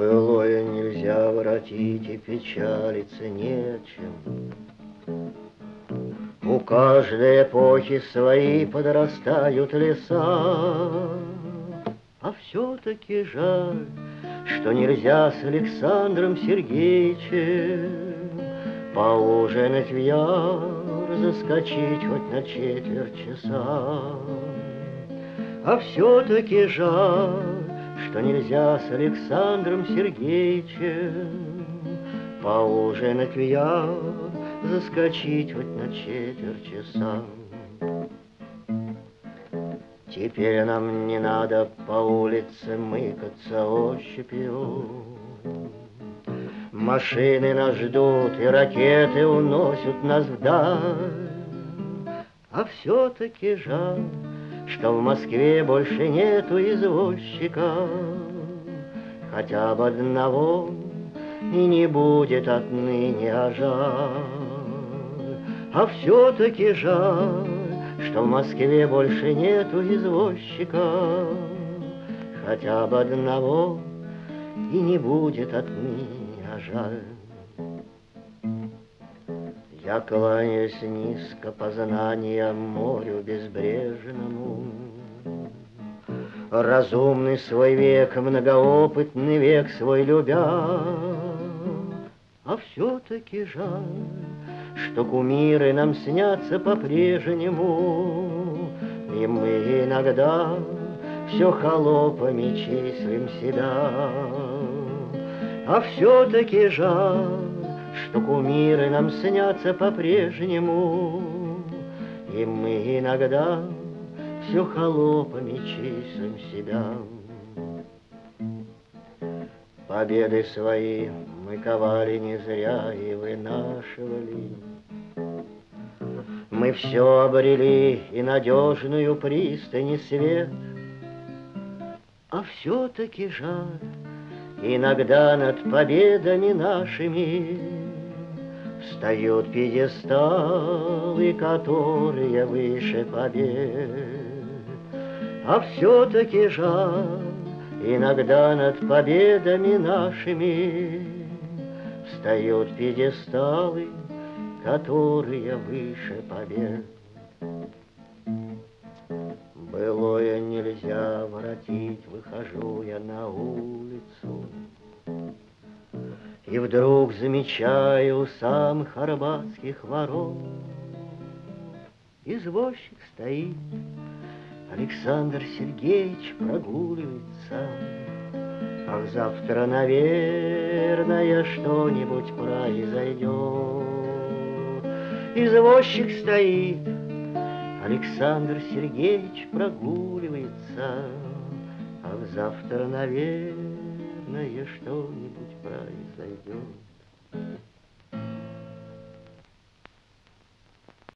Былое нельзя воротить и печалиться нечем. У каждой эпохи свои подрастают леса, А все-таки жаль, что нельзя с Александром Сергеевичем Поужинать в яр, заскочить хоть на четверть часа. А все-таки жаль, что нельзя с Александром Сергеевичем Поужинать в яр, заскочить хоть на четверть часа. Теперь нам не надо по улице мыкаться ощупью. Машины нас ждут, и ракеты уносят нас вдаль. А все-таки жаль, что в Москве больше нету извозчика, Хотя бы одного и не будет отныне, а жаль. А все-таки жаль, что в Москве больше нету извозчика, Хотя бы одного и не будет отныне, а жаль. Я кланяюсь низко познания морю безбрежному. Разумный свой век, многоопытный век свой любя, А все-таки жаль, что кумиры нам снятся по-прежнему, И мы иногда все холопами числим себя. А все-таки жаль, что кумиры нам снятся по-прежнему, И мы иногда все холопами числим себя. Победы свои мы ковали не зря и вынашивали. Мы все обрели и надежную пристань и свет, А все-таки жаль, иногда над победами нашими Встают пьедесталы, которые выше побед. А все-таки жаль, иногда над победами нашими Встают пьедесталы, которые выше побед. Былое нельзя воротить, выхожу я на улицу, И вдруг замечаю у самых арбатских ворот Извозчик стоит, Александр Сергеевич прогуливается. Ах, завтра, наверное, что-нибудь произойдет. Извозчик стоит, Александр Сергеевич прогуливается. Ах, завтра, наверное, что-нибудь произойдет.